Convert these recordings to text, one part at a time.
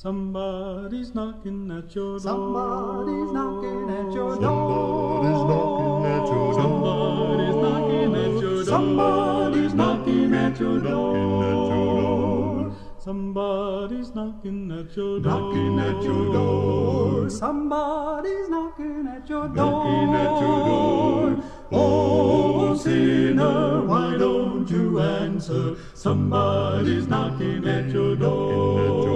Somebody's knocking at your door. Somebody's knocking at your Somebody's knocking at your door. Somebody's knocking at your door. Somebody's knocking at your door. Somebody's knocking at your door. Knocking at your door. Somebody's knocking at your door. Knocking at your door. Oh, sinner, why don't you answer? Somebody's knocking at your door.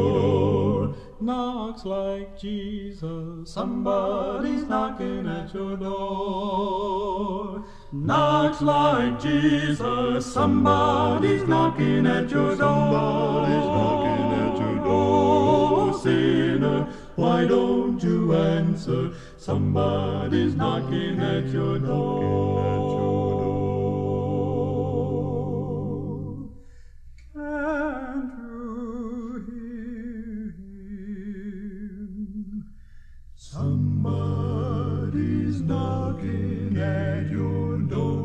Knocks like Jesus. Somebody's knocking at your door. Knocks like Jesus. Somebody's knocking at your door. Somebody's knocking at your door. Oh, sinner, why don't you answer? Somebody's knocking at your door. Somebody's knocking at your door.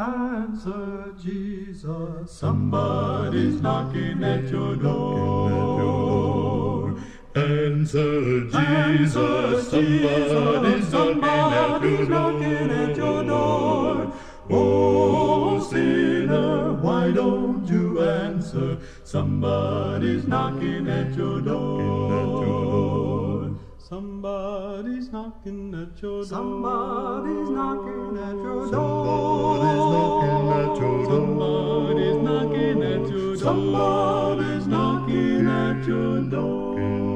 Answer Jesus. Somebody's knocking at your door. Answer Jesus. Somebody's Somebody's knocking at your door. Oh, sinner, why don't you answer? Somebody's knocking at your door. Somebody's knocking at your door. Somebody's knocking at your Somebody's door. knocking at your door. Somebody's knocking at your door.